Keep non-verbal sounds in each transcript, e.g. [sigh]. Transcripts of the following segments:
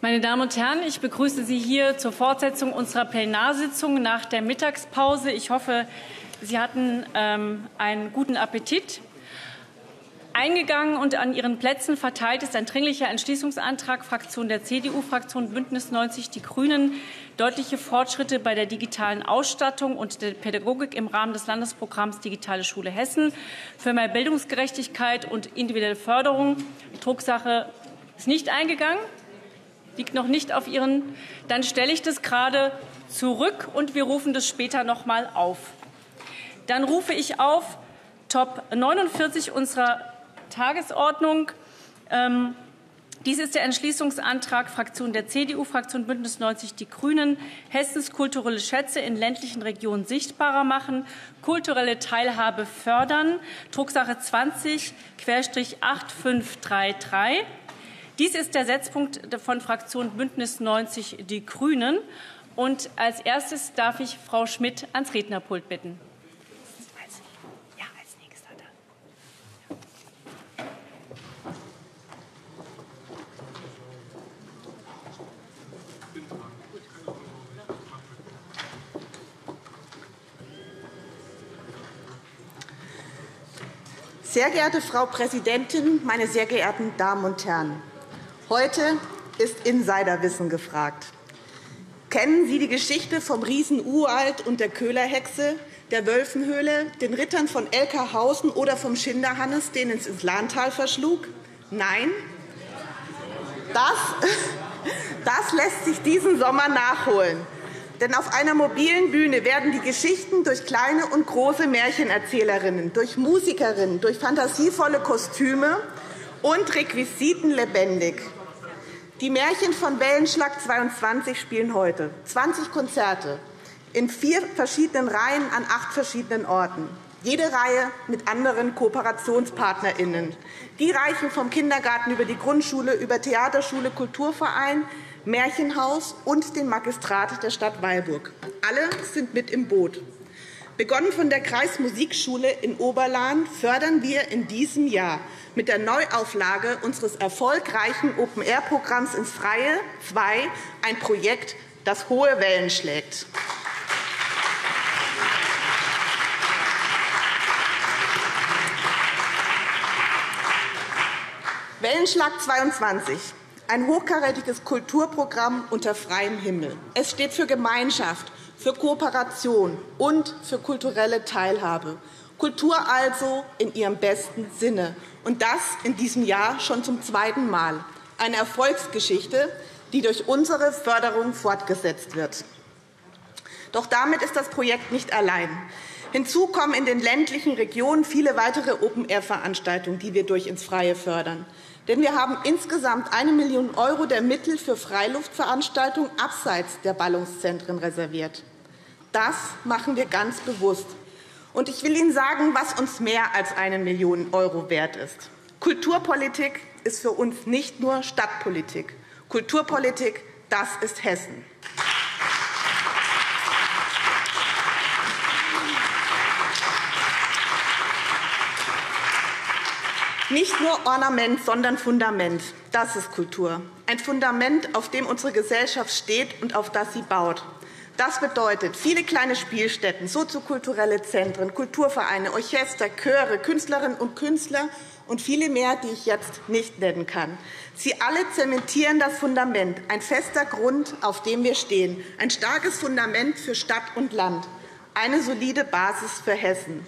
Meine Damen und Herren, ich begrüße Sie hier zur Fortsetzung unserer Plenarsitzung nach der Mittagspause. Ich hoffe, Sie hatten ähm, einen guten Appetit. Eingegangen und an Ihren Plätzen verteilt ist ein dringlicher Entschließungsantrag Fraktion der CDU, Fraktion Bündnis 90 Die Grünen, deutliche Fortschritte bei der digitalen Ausstattung und der Pädagogik im Rahmen des Landesprogramms Digitale Schule Hessen für mehr Bildungsgerechtigkeit und individuelle Förderung. Drucksache ist nicht eingegangen, liegt noch nicht auf Ihren. Dann stelle ich das gerade zurück und wir rufen das später noch mal auf. Dann rufe ich auf Top 49 unserer Tagesordnung. Ähm, dies ist der Entschließungsantrag Fraktion der CDU, Fraktion Bündnis 90 Die Grünen, Hessens kulturelle Schätze in ländlichen Regionen sichtbarer machen, kulturelle Teilhabe fördern, Drucksache 20-8533. Dies ist der Setzpunkt von Fraktion Bündnis 90 Die Grünen. Und als erstes darf ich Frau Schmidt ans Rednerpult bitten. Sehr geehrte Frau Präsidentin, meine sehr geehrten Damen und Herren! Heute ist Insiderwissen gefragt. Kennen Sie die Geschichte vom Riesen Uralt und der Köhlerhexe, der Wölfenhöhle, den Rittern von Elkerhausen oder vom Schinderhannes, den es ins Lahntal verschlug? Nein? Das, [laughs] das lässt sich diesen Sommer nachholen. Denn auf einer mobilen Bühne werden die Geschichten durch kleine und große Märchenerzählerinnen, durch Musikerinnen, durch fantasievolle Kostüme und Requisiten lebendig. Die Märchen von Wellenschlag 22 spielen heute 20 Konzerte in vier verschiedenen Reihen an acht verschiedenen Orten. Jede Reihe mit anderen KooperationspartnerInnen. Die reichen vom Kindergarten über die Grundschule, über Theaterschule, Kulturverein Märchenhaus und den Magistrat der Stadt Weilburg. Alle sind mit im Boot. Begonnen von der Kreismusikschule in Oberlahn fördern wir in diesem Jahr mit der Neuauflage unseres erfolgreichen Open-Air-Programms ins Freie 2 ein Projekt, das hohe Wellen schlägt. Wellenschlag 22 ein hochkarätiges Kulturprogramm unter freiem Himmel. Es steht für Gemeinschaft, für Kooperation und für kulturelle Teilhabe. Kultur also in ihrem besten Sinne. Und das in diesem Jahr schon zum zweiten Mal. Eine Erfolgsgeschichte, die durch unsere Förderung fortgesetzt wird. Doch damit ist das Projekt nicht allein. Hinzu kommen in den ländlichen Regionen viele weitere Open-Air-Veranstaltungen, die wir durch ins Freie fördern. Denn wir haben insgesamt eine Million € der Mittel für Freiluftveranstaltungen abseits der Ballungszentren reserviert. Das machen wir ganz bewusst. Und ich will Ihnen sagen, was uns mehr als eine Million € wert ist. Kulturpolitik ist für uns nicht nur Stadtpolitik. Kulturpolitik, das ist Hessen. Nicht nur Ornament, sondern Fundament. Das ist Kultur. Ein Fundament, auf dem unsere Gesellschaft steht und auf das sie baut. Das bedeutet viele kleine Spielstätten, soziokulturelle Zentren, Kulturvereine, Orchester, Chöre, Künstlerinnen und Künstler und viele mehr, die ich jetzt nicht nennen kann. Sie alle zementieren das Fundament, ein fester Grund, auf dem wir stehen, ein starkes Fundament für Stadt und Land, eine solide Basis für Hessen.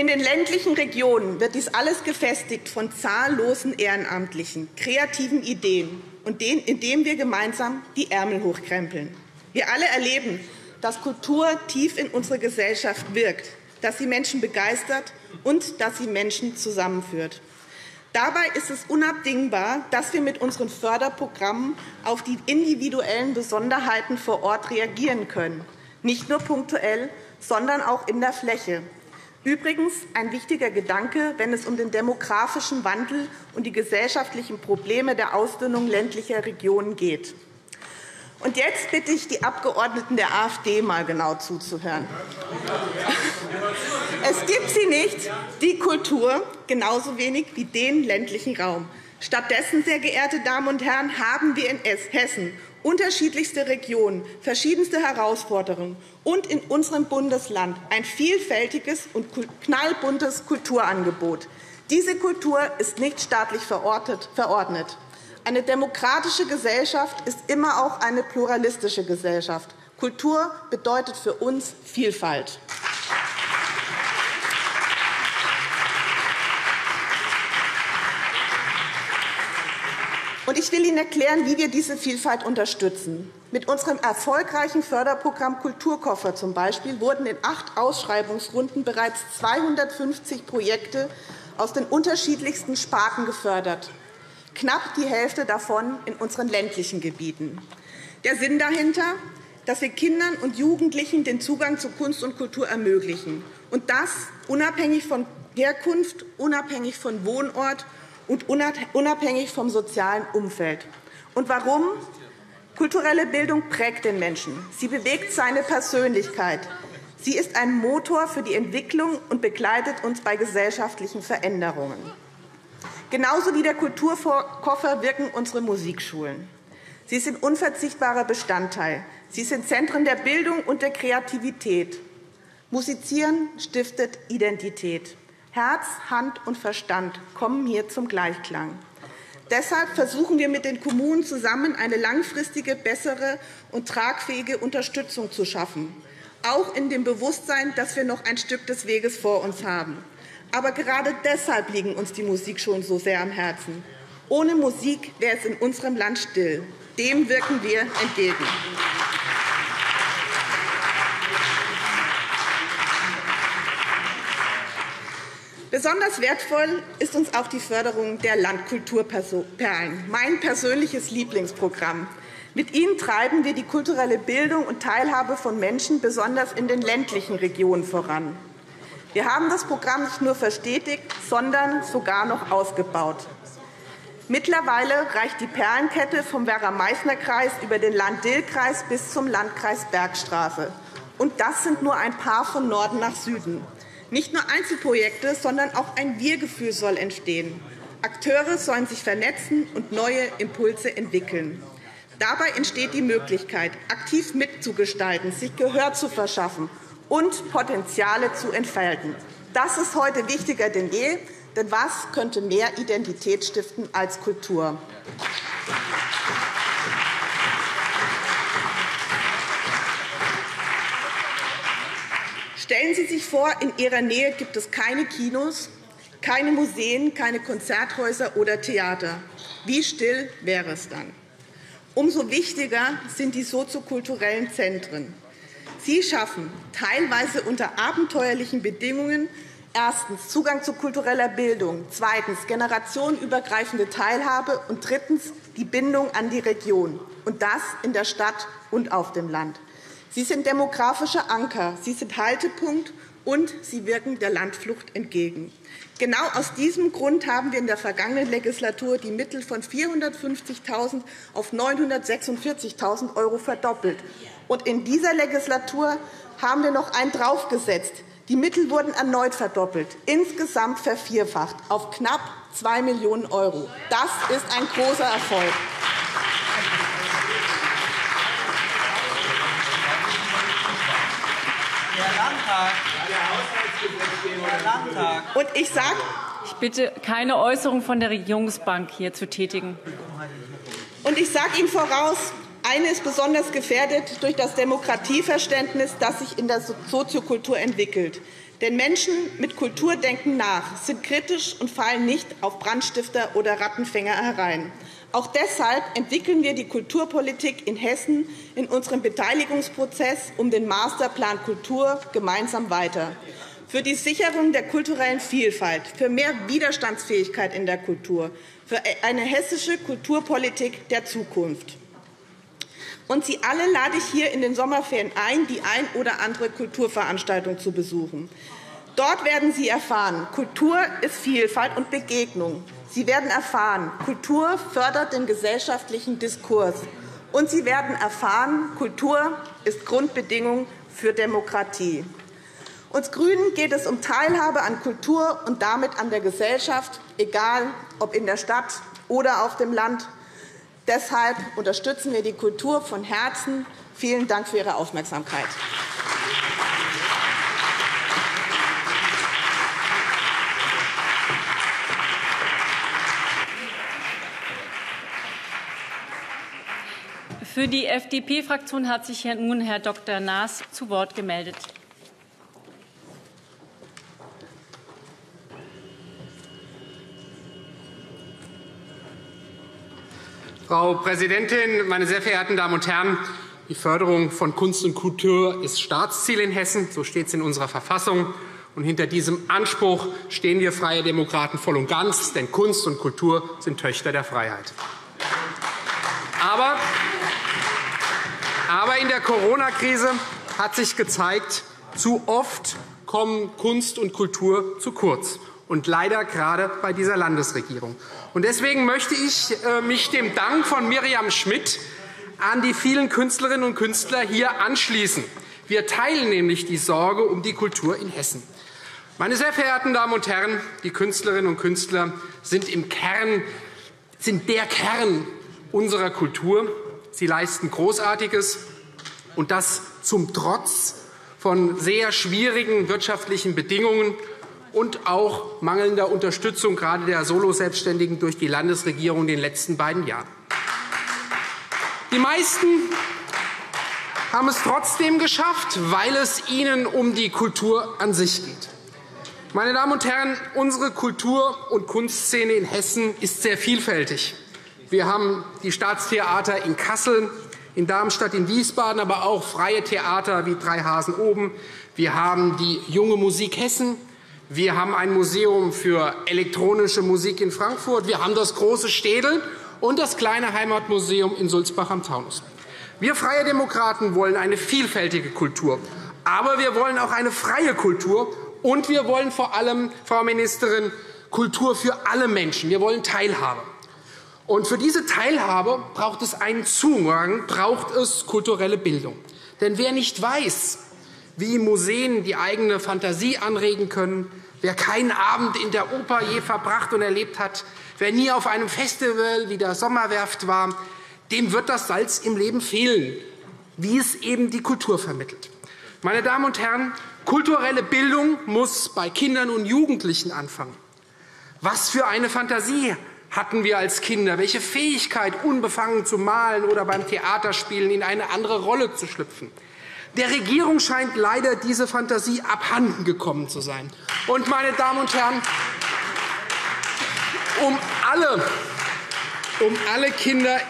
In den ländlichen Regionen wird dies alles gefestigt von zahllosen Ehrenamtlichen, kreativen Ideen und indem wir gemeinsam die Ärmel hochkrempeln. Wir alle erleben, dass Kultur tief in unsere Gesellschaft wirkt, dass sie Menschen begeistert und dass sie Menschen zusammenführt. Dabei ist es unabdingbar, dass wir mit unseren Förderprogrammen auf die individuellen Besonderheiten vor Ort reagieren können, nicht nur punktuell, sondern auch in der Fläche. Übrigens ein wichtiger Gedanke, wenn es um den demografischen Wandel und die gesellschaftlichen Probleme der Ausdünnung ländlicher Regionen geht. Und jetzt bitte ich die Abgeordneten der AfD mal genau zuzuhören. [laughs] Es gibt sie nicht, die Kultur, genauso wenig wie den ländlichen Raum. Stattdessen, sehr geehrte Damen und Herren, haben wir in Hessen unterschiedlichste Regionen, verschiedenste Herausforderungen und in unserem Bundesland ein vielfältiges und knallbuntes Kulturangebot. Diese Kultur ist nicht staatlich verordnet. Eine demokratische Gesellschaft ist immer auch eine pluralistische Gesellschaft. Kultur bedeutet für uns Vielfalt. Und ich will Ihnen erklären, wie wir diese Vielfalt unterstützen. Mit unserem erfolgreichen Förderprogramm Kulturkoffer zum Beispiel wurden in acht Ausschreibungsrunden bereits 250 Projekte aus den unterschiedlichsten Sparten gefördert knapp die Hälfte davon in unseren ländlichen Gebieten. Der Sinn dahinter, dass wir Kindern und Jugendlichen den Zugang zu Kunst und Kultur ermöglichen, und das unabhängig von Herkunft, unabhängig von Wohnort und unabhängig vom sozialen Umfeld. Und warum? Kulturelle Bildung prägt den Menschen. Sie bewegt seine Persönlichkeit. Sie ist ein Motor für die Entwicklung und begleitet uns bei gesellschaftlichen Veränderungen. Genauso wie der Kulturkoffer wirken unsere Musikschulen. Sie sind unverzichtbarer Bestandteil. Sie sind Zentren der Bildung und der Kreativität. Musizieren stiftet Identität. Herz, Hand und Verstand kommen hier zum Gleichklang. Deshalb versuchen wir mit den Kommunen zusammen eine langfristige, bessere und tragfähige Unterstützung zu schaffen, auch in dem Bewusstsein, dass wir noch ein Stück des Weges vor uns haben. Aber gerade deshalb liegen uns die Musikschulen so sehr am Herzen. Ohne Musik wäre es in unserem Land still. Dem wirken wir entgegen. Besonders wertvoll ist uns auch die Förderung der Landkulturperlen, mein persönliches Lieblingsprogramm. Mit ihnen treiben wir die kulturelle Bildung und Teilhabe von Menschen besonders in den ländlichen Regionen voran. Wir haben das Programm nicht nur verstetigt, sondern sogar noch ausgebaut. Mittlerweile reicht die Perlenkette vom Werra-Meißner-Kreis über den Land-Dill-Kreis bis zum Landkreis Bergstraße. Und das sind nur ein paar von Norden nach Süden. Nicht nur Einzelprojekte, sondern auch ein Wir-Gefühl soll entstehen. Akteure sollen sich vernetzen und neue Impulse entwickeln. Dabei entsteht die Möglichkeit, aktiv mitzugestalten, sich Gehör zu verschaffen und Potenziale zu entfalten. Das ist heute wichtiger denn je, denn was könnte mehr Identität stiften als Kultur? Stellen Sie sich vor, in Ihrer Nähe gibt es keine Kinos, keine Museen, keine Konzerthäuser oder Theater. Wie still wäre es dann? Umso wichtiger sind die soziokulturellen Zentren. Sie schaffen teilweise unter abenteuerlichen Bedingungen erstens Zugang zu kultureller Bildung, zweitens generationenübergreifende Teilhabe und drittens die Bindung an die Region, und das in der Stadt und auf dem Land. Sie sind demografische Anker, sie sind Haltepunkt und sie wirken der Landflucht entgegen. Genau aus diesem Grund haben wir in der vergangenen Legislatur die Mittel von 450.000 auf 946.000 € verdoppelt. Und in dieser Legislatur haben wir noch einen draufgesetzt. Die Mittel wurden erneut verdoppelt, insgesamt vervierfacht auf knapp 2 Millionen €. Das ist ein großer Erfolg. Und ich sage, ich bitte, keine Äußerung von der Regierungsbank hier zu tätigen. Und ich sage Ihnen voraus, eine ist besonders gefährdet durch das Demokratieverständnis, das sich in der Soziokultur entwickelt. Denn Menschen mit Kultur denken nach, sind kritisch und fallen nicht auf Brandstifter oder Rattenfänger herein. Auch deshalb entwickeln wir die Kulturpolitik in Hessen in unserem Beteiligungsprozess um den Masterplan Kultur gemeinsam weiter. Für die Sicherung der kulturellen Vielfalt, für mehr Widerstandsfähigkeit in der Kultur, für eine hessische Kulturpolitik der Zukunft. Und Sie alle lade ich hier in den Sommerferien ein, die ein oder andere Kulturveranstaltung zu besuchen. Dort werden Sie erfahren, Kultur ist Vielfalt und Begegnung. Sie werden erfahren, Kultur fördert den gesellschaftlichen Diskurs. Und Sie werden erfahren, Kultur ist Grundbedingung für Demokratie. Uns GRÜNEN geht es um Teilhabe an Kultur und damit an der Gesellschaft, egal ob in der Stadt oder auf dem Land. Deshalb unterstützen wir die Kultur von Herzen. Vielen Dank für Ihre Aufmerksamkeit. Für die FDP-Fraktion hat sich nun Herr Dr. Naas zu Wort gemeldet. Frau Präsidentin, meine sehr verehrten Damen und Herren! Die Förderung von Kunst und Kultur ist Staatsziel in Hessen. So steht es in unserer Verfassung. Und hinter diesem Anspruch stehen wir Freie Demokraten voll und ganz, denn Kunst und Kultur sind Töchter der Freiheit. Aber, aber in der Corona-Krise hat sich gezeigt, zu oft kommen Kunst und Kultur zu kurz und leider gerade bei dieser Landesregierung. Und deswegen möchte ich äh, mich dem Dank von Miriam Schmidt an die vielen Künstlerinnen und Künstler hier anschließen. Wir teilen nämlich die Sorge um die Kultur in Hessen. Meine sehr verehrten Damen und Herren, die Künstlerinnen und Künstler sind im Kern sind der Kern unserer Kultur. Sie leisten Großartiges, und das zum Trotz von sehr schwierigen wirtschaftlichen Bedingungen und auch mangelnder Unterstützung gerade der Soloselbstständigen durch die Landesregierung in den letzten beiden Jahren. Die meisten haben es trotzdem geschafft, weil es ihnen um die Kultur an sich geht. Meine Damen und Herren, unsere Kultur- und Kunstszene in Hessen ist sehr vielfältig. Wir haben die Staatstheater in Kassel, in Darmstadt, in Wiesbaden, aber auch freie Theater wie Drei Hasen oben. Wir haben die Junge Musik Hessen, wir haben ein Museum für elektronische Musik in Frankfurt. Wir haben das große Städel und das kleine Heimatmuseum in Sulzbach am Taunus. Wir Freie Demokraten wollen eine vielfältige Kultur. Aber wir wollen auch eine freie Kultur. Und wir wollen vor allem, Frau Ministerin, Kultur für alle Menschen. Wir wollen Teilhabe. Und für diese Teilhabe braucht es einen Zugang, braucht es kulturelle Bildung. Denn wer nicht weiß, wie Museen die eigene Fantasie anregen können, Wer keinen Abend in der Oper je verbracht und erlebt hat, wer nie auf einem Festival wie der Sommerwerft war, dem wird das Salz im Leben fehlen, wie es eben die Kultur vermittelt. Meine Damen und Herren, kulturelle Bildung muss bei Kindern und Jugendlichen anfangen. Was für eine Fantasie hatten wir als Kinder? Welche Fähigkeit, unbefangen zu malen oder beim Theaterspielen in eine andere Rolle zu schlüpfen? Der Regierung scheint leider diese Fantasie abhanden gekommen zu sein. Und, meine Damen und Herren, um alle, um alle Kinder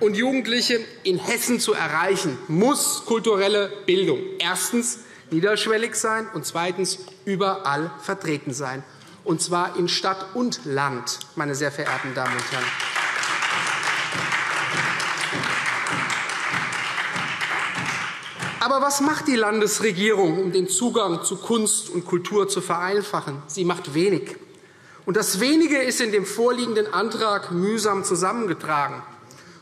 und Jugendliche in Hessen zu erreichen, muss kulturelle Bildung erstens niederschwellig sein und zweitens überall vertreten sein, und zwar in Stadt und Land, meine sehr verehrten Damen und Herren. Aber was macht die Landesregierung, um den Zugang zu Kunst und Kultur zu vereinfachen? Sie macht wenig. Und das Wenige ist in dem vorliegenden Antrag mühsam zusammengetragen.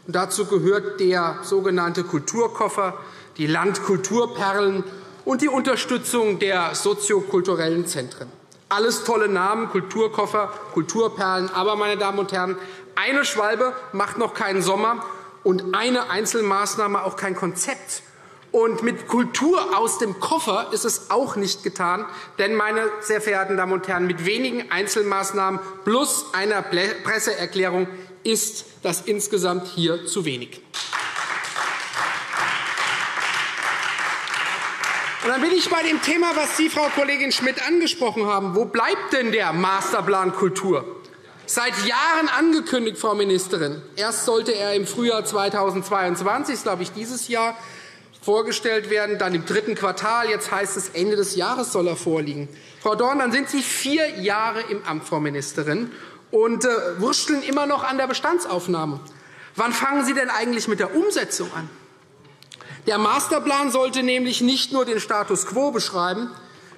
Und dazu gehört der sogenannte Kulturkoffer, die Landkulturperlen und die Unterstützung der soziokulturellen Zentren. Alles tolle Namen, Kulturkoffer, Kulturperlen. Aber, meine Damen und Herren, eine Schwalbe macht noch keinen Sommer und eine Einzelmaßnahme auch kein Konzept. Und mit Kultur aus dem Koffer ist es auch nicht getan. Denn, meine sehr verehrten Damen und Herren, mit wenigen Einzelmaßnahmen plus einer Presseerklärung ist das insgesamt hier zu wenig. Und dann bin ich bei dem Thema, was Sie, Frau Kollegin Schmidt, angesprochen haben. Wo bleibt denn der Masterplan Kultur? Seit Jahren angekündigt, Frau Ministerin. Erst sollte er im Frühjahr 2022, glaube ich, dieses Jahr, vorgestellt werden, dann im dritten Quartal. Jetzt heißt es, Ende des Jahres soll er vorliegen. Frau Dorn, dann sind Sie vier Jahre im Amt, Frau Ministerin, und äh, wursteln immer noch an der Bestandsaufnahme. Wann fangen Sie denn eigentlich mit der Umsetzung an? Der Masterplan sollte nämlich nicht nur den Status quo beschreiben.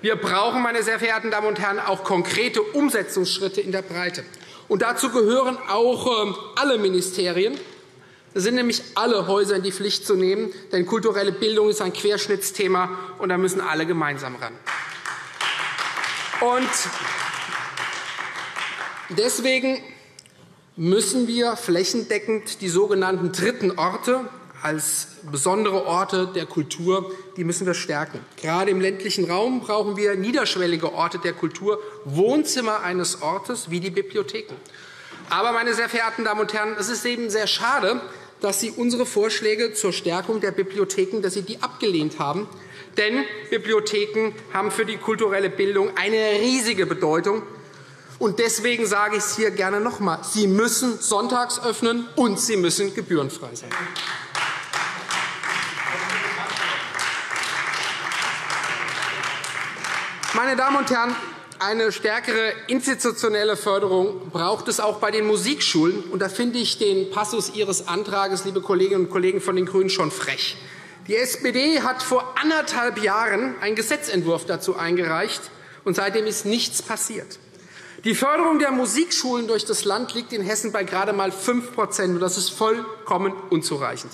Wir brauchen, meine sehr verehrten Damen und Herren, auch konkrete Umsetzungsschritte in der Breite. Und dazu gehören auch äh, alle Ministerien, Es sind nämlich alle Häuser in die Pflicht zu nehmen, denn kulturelle Bildung ist ein Querschnittsthema, und da müssen alle gemeinsam ran. Und deswegen müssen wir flächendeckend die sogenannten dritten Orte als besondere Orte der Kultur die müssen wir stärken. Gerade im ländlichen Raum brauchen wir niederschwellige Orte der Kultur, Wohnzimmer eines Ortes wie die Bibliotheken. Aber, meine sehr verehrten Damen und Herren, es ist eben sehr schade, dass Sie unsere Vorschläge zur Stärkung der Bibliotheken dass Sie die abgelehnt haben. Denn Bibliotheken haben für die kulturelle Bildung eine riesige Bedeutung. Und deswegen sage ich es hier gerne noch einmal. Sie müssen sonntags öffnen, und sie müssen gebührenfrei sein. Meine Damen und Herren, eine stärkere institutionelle Förderung braucht es auch bei den Musikschulen. Und da finde ich den Passus Ihres Antrags, liebe Kolleginnen und Kollegen von den GRÜNEN, schon frech. Die SPD hat vor anderthalb Jahren einen Gesetzentwurf dazu eingereicht, und seitdem ist nichts passiert. Die Förderung der Musikschulen durch das Land liegt in Hessen bei gerade einmal 5% und Das ist vollkommen unzureichend.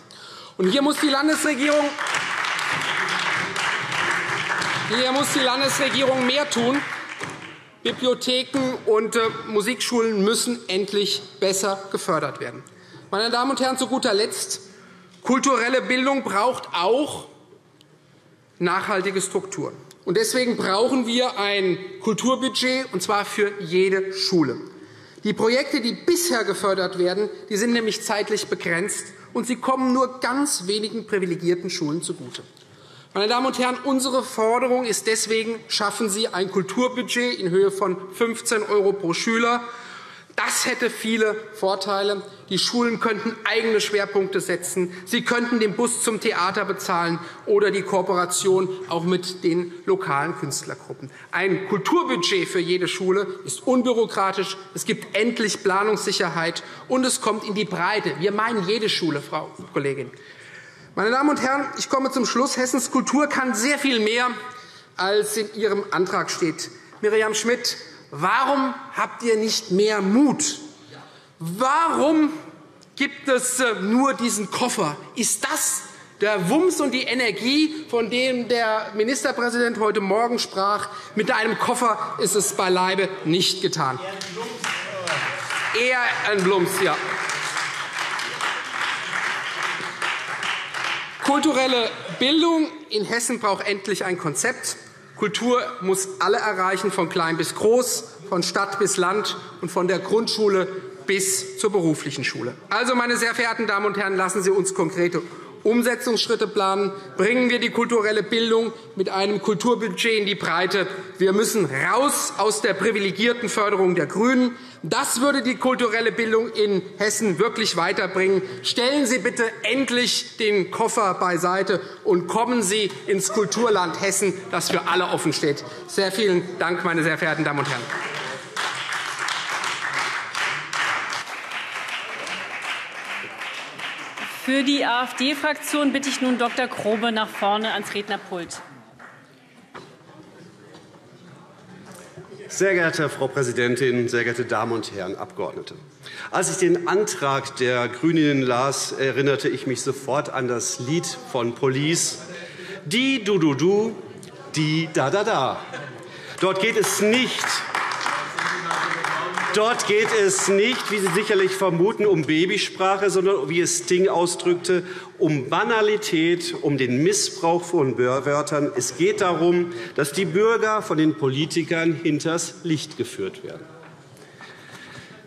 Und hier muss die Landesregierung hier muss die Landesregierung mehr tun. Bibliotheken und äh, Musikschulen müssen endlich besser gefördert werden. Meine Damen und Herren, zu guter Letzt. Kulturelle Bildung braucht auch nachhaltige Strukturen. Deswegen brauchen wir ein Kulturbudget, und zwar für jede Schule. Die Projekte, die bisher gefördert werden, sind nämlich zeitlich begrenzt, und sie kommen nur ganz wenigen privilegierten Schulen zugute. Meine Damen und Herren, unsere Forderung ist deswegen, schaffen Sie ein Kulturbudget in Höhe von 15 € pro Schüler. Das hätte viele Vorteile. Die Schulen könnten eigene Schwerpunkte setzen. Sie könnten den Bus zum Theater bezahlen oder die Kooperation auch mit den lokalen Künstlergruppen. Ein Kulturbudget für jede Schule ist unbürokratisch. Es gibt endlich Planungssicherheit, und es kommt in die Breite. Wir meinen jede Schule, Frau Kollegin. Meine Damen und Herren, ich komme zum Schluss. Hessens Kultur kann sehr viel mehr, als in Ihrem Antrag steht. Miriam Schmidt, warum habt ihr nicht mehr Mut? Warum gibt es äh, nur diesen Koffer? Ist das der Wumms und die Energie, von dem der Ministerpräsident heute Morgen sprach? Mit einem Koffer ist es beileibe nicht getan. Eher ein Blums, ja. Kulturelle Bildung in Hessen braucht endlich ein Konzept. Kultur muss alle erreichen, von klein bis groß, von Stadt bis Land und von der Grundschule bis zur beruflichen Schule. Also, meine sehr verehrten Damen und Herren, lassen Sie uns konkrete Umsetzungsschritte planen. Bringen wir die kulturelle Bildung mit einem Kulturbudget in die Breite. Wir müssen raus aus der privilegierten Förderung der GRÜNEN. Das würde die kulturelle Bildung in Hessen wirklich weiterbringen. Stellen Sie bitte endlich den Koffer beiseite und kommen Sie ins Kulturland Hessen, das für alle offen steht. Sehr vielen Dank, meine sehr verehrten Damen und Herren. Für die AfD-Fraktion bitte ich nun Dr. Grobe nach vorne ans Rednerpult. Sehr geehrte Frau Präsidentin, sehr geehrte Damen und Herren Abgeordnete! Als ich den Antrag der GRÜNEN las, erinnerte ich mich sofort an das Lied von Police Die du du du, die da da da. Dort geht es nicht Dort geht es nicht, wie Sie sicherlich vermuten, um Babysprache, sondern, wie es Sting ausdrückte, um Banalität, um den Missbrauch von Wörtern. Es geht darum, dass die Bürger von den Politikern hinters Licht geführt werden.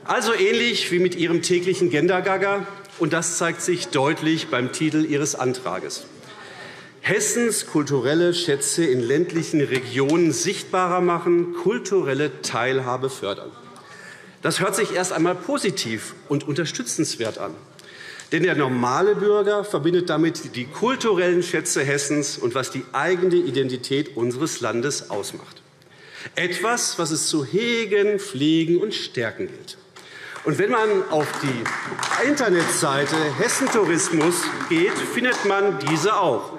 Also ähnlich wie mit Ihrem täglichen Gendergaga, und das zeigt sich deutlich beim Titel Ihres Antrags. Hessens kulturelle Schätze in ländlichen Regionen sichtbarer machen, kulturelle Teilhabe fördern. Das hört sich erst einmal positiv und unterstützenswert an. Denn der normale Bürger verbindet damit die kulturellen Schätze Hessens und was die eigene Identität unseres Landes ausmacht. Etwas, was es zu hegen, pflegen und stärken gilt. Und wenn man auf die Internetseite Hessen Tourismus geht, findet man diese auch.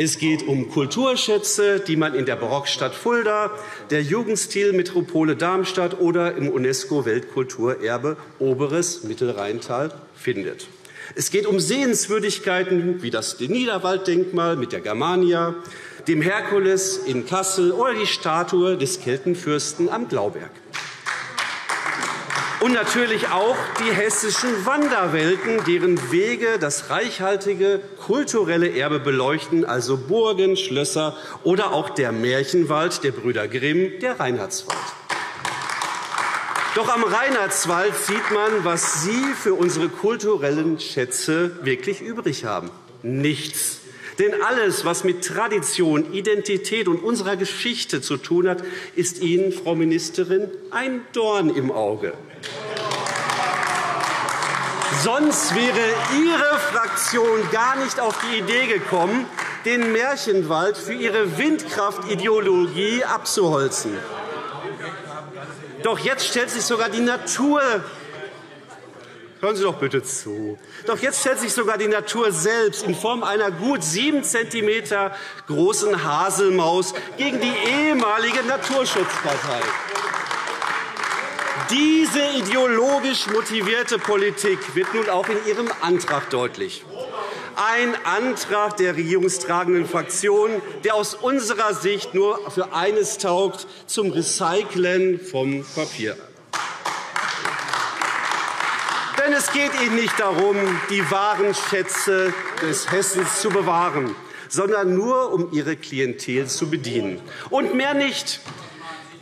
Es geht um Kulturschätze, die man in der Barockstadt Fulda, der Jugendstilmetropole Darmstadt oder im UNESCO-Weltkulturerbe Oberes Mittelrheintal findet. Es geht um Sehenswürdigkeiten wie das Niederwalddenkmal mit der Germania, dem Herkules in Kassel oder die Statue des Keltenfürsten am Glauberg. Und natürlich auch die hessischen Wanderwelten, deren Wege das reichhaltige kulturelle Erbe beleuchten, also Burgen, Schlösser oder auch der Märchenwald der Brüder Grimm, der Reinhardswald. Doch am Reinhardswald sieht man, was Sie für unsere kulturellen Schätze wirklich übrig haben. Nichts. Denn alles, was mit Tradition, Identität und unserer Geschichte zu tun hat, ist Ihnen, Frau Ministerin, ein Dorn im Auge. Sonst wäre Ihre Fraktion gar nicht auf die Idee gekommen, den Märchenwald für ihre Windkraftideologie abzuholzen. Doch jetzt stellt sich sogar die Natur Hören Sie doch bitte zu. Doch jetzt stellt sich sogar die Natur selbst in Form einer gut sieben cm großen Haselmaus gegen die ehemalige Naturschutzpartei. Diese ideologisch motivierte Politik wird nun auch in Ihrem Antrag deutlich. Ein Antrag der regierungstragenden Fraktion, der aus unserer Sicht nur für eines taugt, zum Recyceln vom Papier. Denn es geht Ihnen nicht darum, die wahren Schätze des Hessens zu bewahren, sondern nur um Ihre Klientel zu bedienen. Und mehr nicht.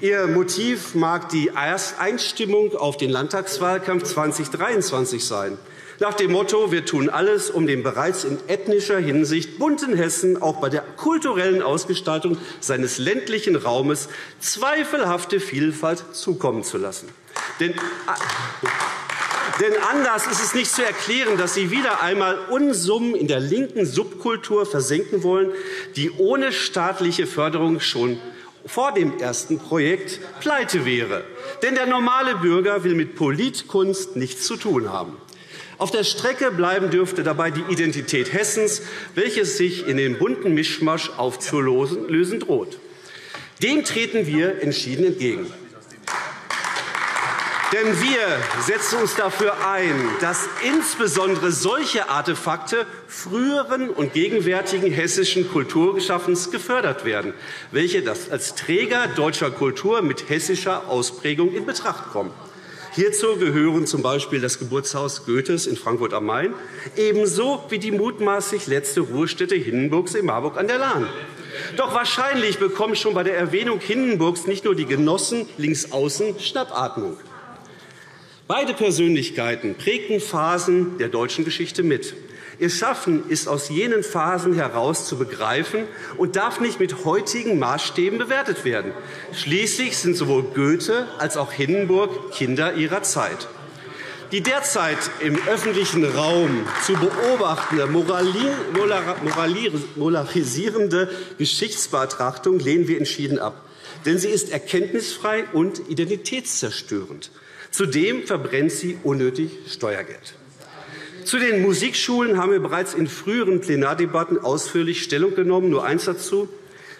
Ihr Motiv mag die Einstimmung auf den Landtagswahlkampf 2023 sein. Nach dem Motto, wir tun alles, um dem bereits in ethnischer Hinsicht bunten Hessen auch bei der kulturellen Ausgestaltung seines ländlichen Raumes zweifelhafte Vielfalt zukommen zu lassen. Denn, denn anders ist es nicht zu erklären, dass Sie wieder einmal Unsummen in der linken Subkultur versenken wollen, die ohne staatliche Förderung schon vor dem ersten Projekt pleite wäre. Denn der normale Bürger will mit Politkunst nichts zu tun haben. Auf der Strecke bleiben dürfte dabei die Identität Hessens, welches sich in den bunten Mischmasch aufzulösen droht. Dem treten wir entschieden entgegen. Denn wir setzen uns dafür ein, dass insbesondere solche Artefakte früheren und gegenwärtigen hessischen Kulturgeschaffens gefördert werden, welche als Träger deutscher Kultur mit hessischer Ausprägung in Betracht kommen. Hierzu gehören z. B. das Geburtshaus Goethes in Frankfurt am Main, ebenso wie die mutmaßlich letzte Ruhestätte Hindenburgs in Marburg an der Lahn. Doch wahrscheinlich bekommen schon bei der Erwähnung Hindenburgs nicht nur die Genossen links außen Schnappatmung. Beide Persönlichkeiten prägten Phasen der deutschen Geschichte mit. Ihr Schaffen ist aus jenen Phasen heraus zu begreifen und darf nicht mit heutigen Maßstäben bewertet werden. Schließlich sind sowohl Goethe als auch Hindenburg Kinder ihrer Zeit. Die derzeit im öffentlichen Raum zu beobachtende moralisierende Geschichtsbetrachtung lehnen wir entschieden ab. Denn sie ist erkenntnisfrei und identitätszerstörend. Zudem verbrennt sie unnötig Steuergeld. Zu den Musikschulen haben wir bereits in früheren Plenardebatten ausführlich Stellung genommen. Nur eins dazu.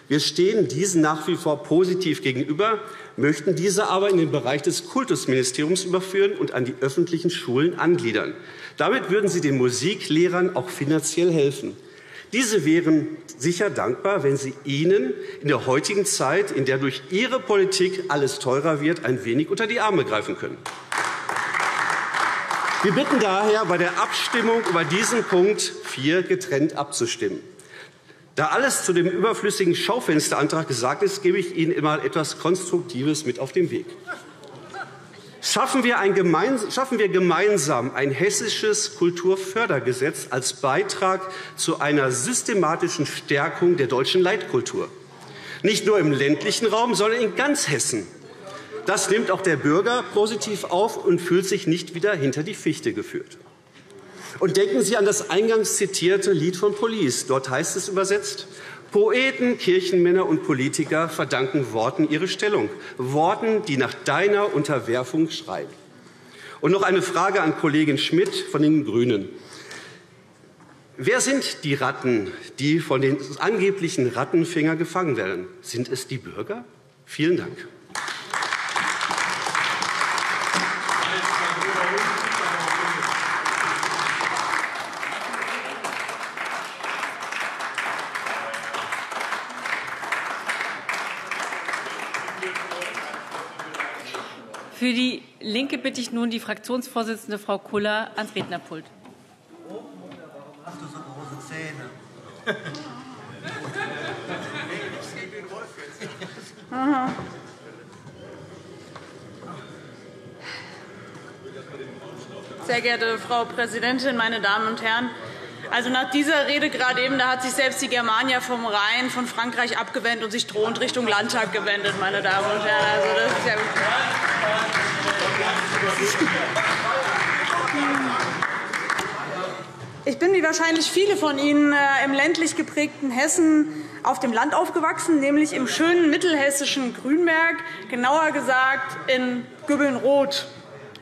Wir stehen diesen nach wie vor positiv gegenüber, möchten diese aber in den Bereich des Kultusministeriums überführen und an die öffentlichen Schulen angliedern. Damit würden Sie den Musiklehrern auch finanziell helfen. Diese wären sicher dankbar, wenn Sie ihnen in der heutigen Zeit, in der durch Ihre Politik alles teurer wird, ein wenig unter die Arme greifen können. Wir bitten daher, bei der Abstimmung über diesen Punkt 4 getrennt abzustimmen. Da alles zu dem überflüssigen Schaufensterantrag gesagt ist, gebe ich Ihnen einmal etwas Konstruktives mit auf den Weg. Schaffen wir, schaffen wir, gemeinsam ein hessisches Kulturfördergesetz als Beitrag zu einer systematischen Stärkung der deutschen Leitkultur. Nicht nur im ländlichen Raum, sondern in ganz Hessen. Das nimmt auch der Bürger positiv auf und fühlt sich nicht wieder hinter die Fichte geführt. Und denken Sie an das eingangs zitierte Lied von Police. Dort heißt es übersetzt, Poeten, Kirchenmänner und Politiker verdanken Worten ihre Stellung, Worten, die nach deiner Unterwerfung schreien. Und noch eine Frage an Kollegin Schmidt von den Grünen. Wer sind die Ratten, die von den angeblichen Rattenfänger gefangen werden? Sind es die Bürger? Vielen Dank. Für die LINKE bitte ich nun die Fraktionsvorsitzende Frau Kuller ans Rednerpult. Warum hast du so große Zähne? Aha. Sehr geehrte Frau Präsidentin, meine Damen und Herren! Also nach dieser Rede gerade eben, da hat sich selbst die Germania vom Rhein von Frankreich abgewendet und sich drohend Richtung Landtag gewendet, meine Damen und Herren. Also das ist ja ich bin wie wahrscheinlich viele von Ihnen äh, im ländlich geprägten Hessen auf dem Land aufgewachsen, nämlich im schönen mittelhessischen Grünberg, genauer gesagt in Gübbelnroth.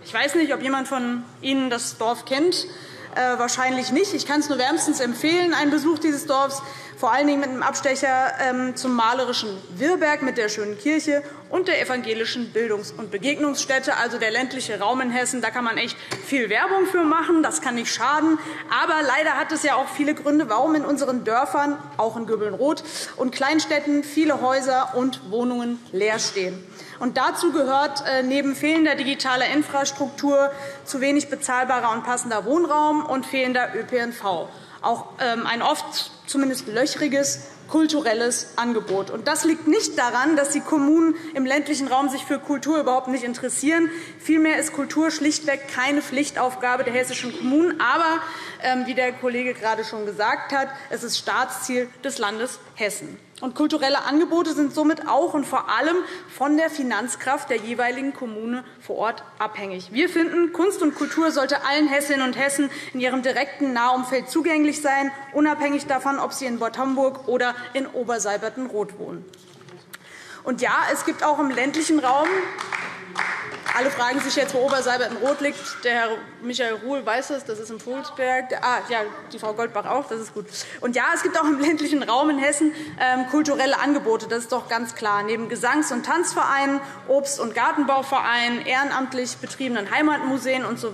Ich weiß nicht, ob jemand von Ihnen das Dorf kennt. Äh, wahrscheinlich nicht. Ich kann es nur wärmstens empfehlen, einen Besuch dieses Dorfs, vor allen Dingen mit einem Abstecher ähm, zum malerischen Wirberg mit der schönen Kirche und der evangelischen Bildungs- und Begegnungsstätte, also der ländliche Raum in Hessen. Da kann man echt viel Werbung für machen. Das kann nicht schaden. Aber leider hat es ja auch viele Gründe, warum in unseren Dörfern, auch in Göbelnroth und Kleinstädten, viele Häuser und Wohnungen leer stehen. Und dazu gehört äh, neben fehlender digitaler Infrastruktur zu wenig bezahlbarer und passender Wohnraum und fehlender ÖPNV auch ähm, ein oft zumindest löchriges kulturelles Angebot. Das liegt nicht daran, dass die Kommunen im ländlichen Raum sich für Kultur überhaupt nicht interessieren. Vielmehr ist Kultur schlichtweg keine Pflichtaufgabe der hessischen Kommunen. Aber, ähm, wie der Kollege gerade schon gesagt hat, es ist Staatsziel des Landes Hessen. Und kulturelle Angebote sind somit auch und vor allem von der Finanzkraft der jeweiligen Kommune vor Ort abhängig. Wir finden, Kunst und Kultur sollte allen Hessinnen und Hessen in ihrem direkten Nahumfeld zugänglich sein, unabhängig davon, ob sie in Bad Homburg oder in Oberseiberten-Roth wohnen. Und ja, es gibt auch im ländlichen Raum alle fragen sich jetzt, wo Obersalberten-Rot liegt. Der Herr Michael Ruhl weiß es, das ist im Pulsberg. Ah, ja, die Frau Goldbach auch, das ist gut. Und ja, es gibt auch im ländlichen Raum in Hessen ähm, kulturelle Angebote, das ist doch ganz klar. Neben Gesangs- und Tanzvereinen, Obst- und Gartenbauvereinen, ehrenamtlich betriebenen Heimatmuseen usw. So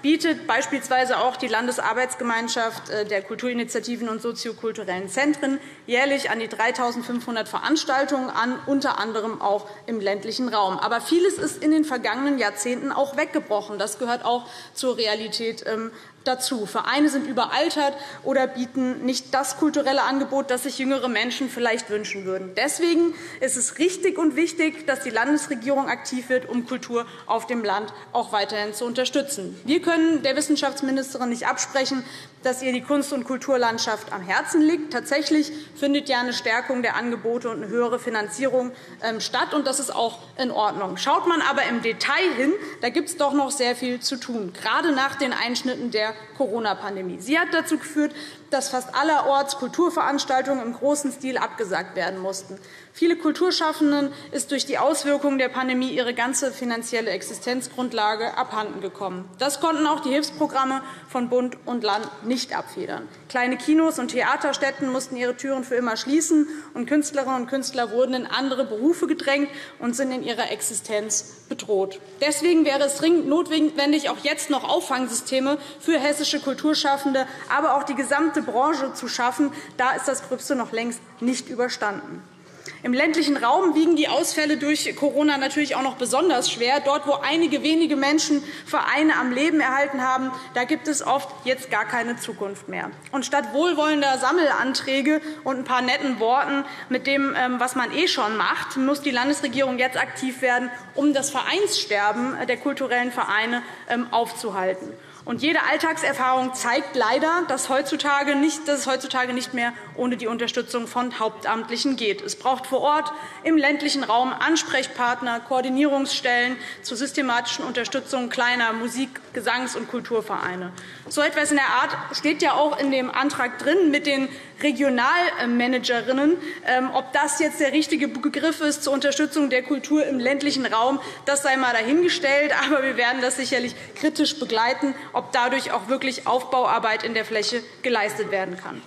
bietet beispielsweise auch die Landesarbeitsgemeinschaft äh, der Kulturinitiativen und soziokulturellen Zentren jährlich an die 3.500 Veranstaltungen an, unter anderem auch im ländlichen Raum. Aber vieles ist in den vergangenen Jahrzehnten auch weggebrochen. Das gehört auch zur Realität ähm, dazu. Vereine sind überaltert oder bieten nicht das kulturelle Angebot, das sich jüngere Menschen vielleicht wünschen würden. Deswegen ist es richtig und wichtig, dass die Landesregierung aktiv wird, um Kultur auf dem Land auch weiterhin zu unterstützen. Wir können der Wissenschaftsministerin nicht absprechen, dass ihr die Kunst- und Kulturlandschaft am Herzen liegt. Tatsächlich findet ja eine Stärkung der Angebote und eine höhere Finanzierung ähm, statt, und das ist auch in Ordnung. Schaut man aber im Detail hin, da gibt es doch noch sehr viel zu tun, gerade nach den Einschnitten der Corona-Pandemie. Sie hat dazu geführt, dass fast allerorts Kulturveranstaltungen im großen Stil abgesagt werden mussten. Viele Kulturschaffenden ist durch die Auswirkungen der Pandemie ihre ganze finanzielle Existenzgrundlage abhanden gekommen. Das konnten auch die Hilfsprogramme von Bund und Land nicht abfedern. Kleine Kinos und Theaterstätten mussten ihre Türen für immer schließen, und Künstlerinnen und Künstler wurden in andere Berufe gedrängt und sind in ihrer Existenz bedroht. Deswegen wäre es dringend notwendig, auch jetzt noch Auffangsysteme für hessische Kulturschaffende, aber auch die gesamte Branche zu schaffen. Da ist das Gröbste noch längst nicht überstanden. Im ländlichen Raum wiegen die Ausfälle durch Corona natürlich auch noch besonders schwer. Dort, wo einige wenige Menschen Vereine am Leben erhalten haben, da gibt es oft jetzt gar keine Zukunft mehr. Und statt wohlwollender Sammelanträge und ein paar netten Worten mit dem, ähm, was man eh schon macht, muss die Landesregierung jetzt aktiv werden, um das Vereinssterben der kulturellen Vereine ähm, aufzuhalten. Und jede Alltagserfahrung zeigt leider, dass, heutzutage nicht, dass es heutzutage nicht mehr ohne die Unterstützung von Hauptamtlichen geht. Es braucht vor Ort im ländlichen Raum Ansprechpartner, Koordinierungsstellen zur systematischen Unterstützung kleiner Musik-, Gesangs- und Kulturvereine. So etwas in der Art steht ja auch in dem Antrag drin mit den Regionalmanagerinnen. Ähm, ob das jetzt der richtige Begriff ist zur Unterstützung der Kultur im ländlichen Raum, das sei einmal dahingestellt. [laughs] Aber wir werden das sicherlich kritisch begleiten, ob dadurch auch wirklich Aufbauarbeit in der Fläche geleistet werden kann.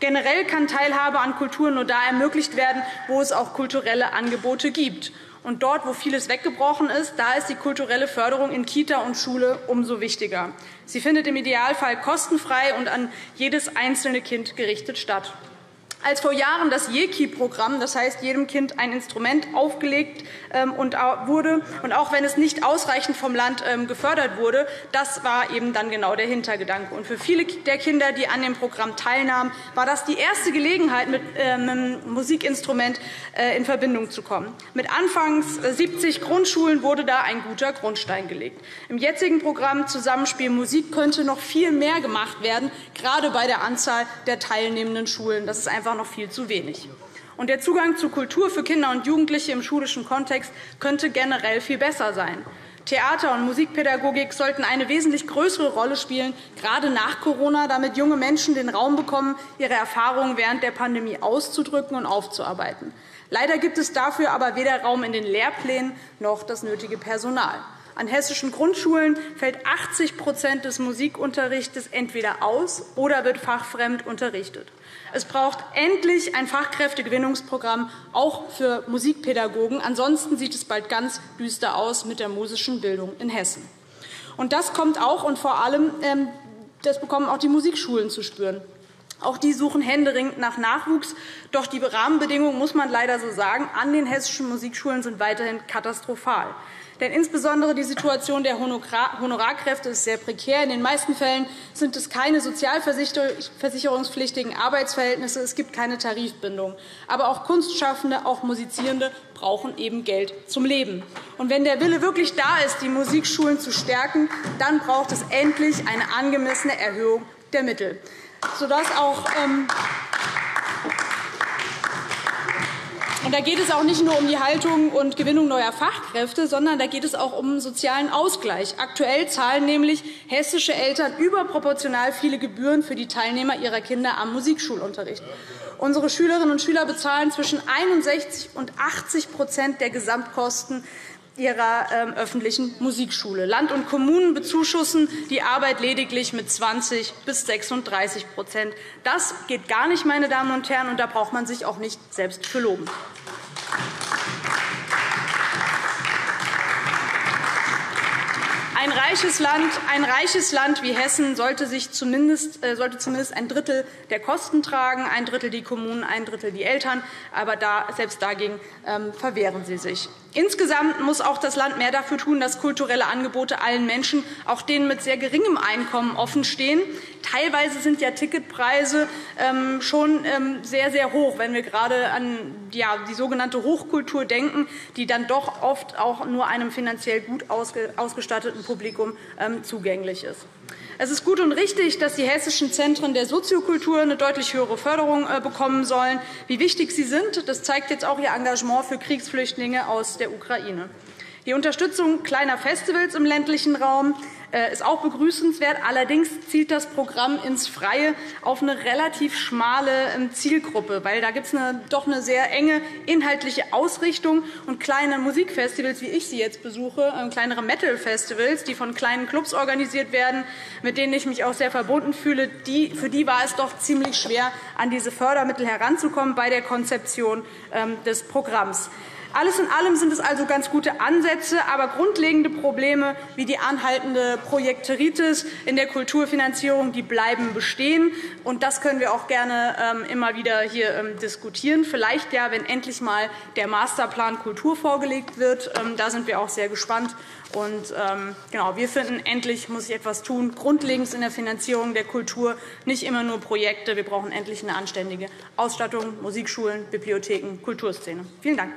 Generell kann Teilhabe an Kultur nur da ermöglicht werden, wo es auch kulturelle Angebote gibt. Und dort, wo vieles weggebrochen ist, da ist die kulturelle Förderung in Kita und Schule umso wichtiger. Sie findet im Idealfall kostenfrei und an jedes einzelne Kind gerichtet statt. Als vor Jahren das JEKI-Programm, das heißt jedem Kind ein Instrument aufgelegt ähm, wurde, und auch wenn es nicht ausreichend vom Land ähm, gefördert wurde, das war eben dann genau der Hintergedanke. Und für viele der Kinder, die an dem Programm teilnahmen, war das die erste Gelegenheit, mit einem ähm, Musikinstrument äh, in Verbindung zu kommen. Mit anfangs 70 Grundschulen wurde da ein guter Grundstein gelegt. Im jetzigen Programm Zusammenspiel Musik könnte noch viel mehr gemacht werden, gerade bei der Anzahl der teilnehmenden Schulen. Das ist einfach noch viel zu wenig. Und der Zugang zu Kultur für Kinder und Jugendliche im schulischen Kontext könnte generell viel besser sein. Theater- und Musikpädagogik sollten eine wesentlich größere Rolle spielen, gerade nach Corona, damit junge Menschen den Raum bekommen, ihre Erfahrungen während der Pandemie auszudrücken und aufzuarbeiten. Leider gibt es dafür aber weder Raum in den Lehrplänen noch das nötige Personal. An hessischen Grundschulen fällt 80% des Musikunterrichts entweder aus oder wird fachfremd unterrichtet. Es braucht endlich ein Fachkräftegewinnungsprogramm, auch für Musikpädagogen. Ansonsten sieht es bald ganz düster aus mit der musischen Bildung in Hessen. Und das kommt auch und vor allem ähm, das bekommen auch die Musikschulen zu spüren. Auch die suchen händeringend nach Nachwuchs. Doch die Rahmenbedingungen, muss man leider so sagen, an den hessischen Musikschulen sind weiterhin katastrophal. Denn insbesondere die Situation der Honorarkräfte ist sehr prekär. In den meisten Fällen sind es keine sozialversicherungspflichtigen Arbeitsverhältnisse. Es gibt keine Tarifbindung. Aber auch Kunstschaffende, auch Musizierende brauchen eben Geld zum Leben. Und wenn der Wille wirklich da ist, die Musikschulen zu stärken, dann braucht es endlich eine angemessene Erhöhung der Mittel, sodass auch ähm, Und da geht es auch nicht nur um die Haltung und Gewinnung neuer Fachkräfte, sondern da geht es auch um sozialen Ausgleich. Aktuell zahlen nämlich hessische Eltern überproportional viele Gebühren für die Teilnehmer ihrer Kinder am Musikschulunterricht. Unsere Schülerinnen und Schüler bezahlen zwischen 61 und 80% der Gesamtkosten ihrer ähm, öffentlichen Musikschule. Land und Kommunen bezuschussen die Arbeit lediglich mit 20 bis 36% Das geht gar nicht, meine Damen und Herren, und da braucht man sich auch nicht selbst für loben. Ein reiches, Land, ein reiches Land wie Hessen sollte, sich zumindest, äh, sollte zumindest ein Drittel der Kosten tragen, ein Drittel die Kommunen, ein Drittel die Eltern. Aber da, selbst dagegen ähm, verwehren sie sich. Insgesamt muss auch das Land mehr dafür tun, dass kulturelle Angebote allen Menschen, auch denen mit sehr geringem Einkommen, offenstehen. Teilweise sind ja Ticketpreise ähm, schon ähm, sehr, sehr hoch, wenn wir gerade an die sogenannte Hochkultur denken, die dann doch oft auch nur einem finanziell gut ausgestatteten Publikum ähm, zugänglich ist. Es ist gut und richtig, dass die hessischen Zentren der Soziokultur eine deutlich höhere Förderung äh, bekommen sollen. Wie wichtig sie sind, das zeigt jetzt auch ihr Engagement für Kriegsflüchtlinge aus der Ukraine. Die Unterstützung kleiner Festivals im ländlichen Raum äh, ist auch begrüßenswert. Allerdings zielt das Programm ins Freie auf eine relativ schmale ähm, Zielgruppe, weil da gibt es doch eine sehr enge inhaltliche Ausrichtung. Und kleine Musikfestivals, wie ich sie jetzt besuche, äh, kleinere Metal-Festivals, die von kleinen Clubs organisiert werden, mit denen ich mich auch sehr verbunden fühle, die, für die war es doch ziemlich schwer, an diese Fördermittel heranzukommen bei der Konzeption ähm, des Programms. Alles in allem sind es also ganz gute Ansätze, aber grundlegende Probleme wie die anhaltende Projekteritis in der Kulturfinanzierung die bleiben bestehen. Und das können wir auch gerne ähm, immer wieder hier ähm, diskutieren. Vielleicht ja, wenn endlich mal der Masterplan Kultur vorgelegt wird. Ähm, da sind wir auch sehr gespannt. Und, genau, wir finden, endlich muss sich etwas tun, grundlegend in der Finanzierung der Kultur, nicht immer nur Projekte. Wir brauchen endlich eine anständige Ausstattung, Musikschulen, Bibliotheken, Kulturszene. Vielen Dank.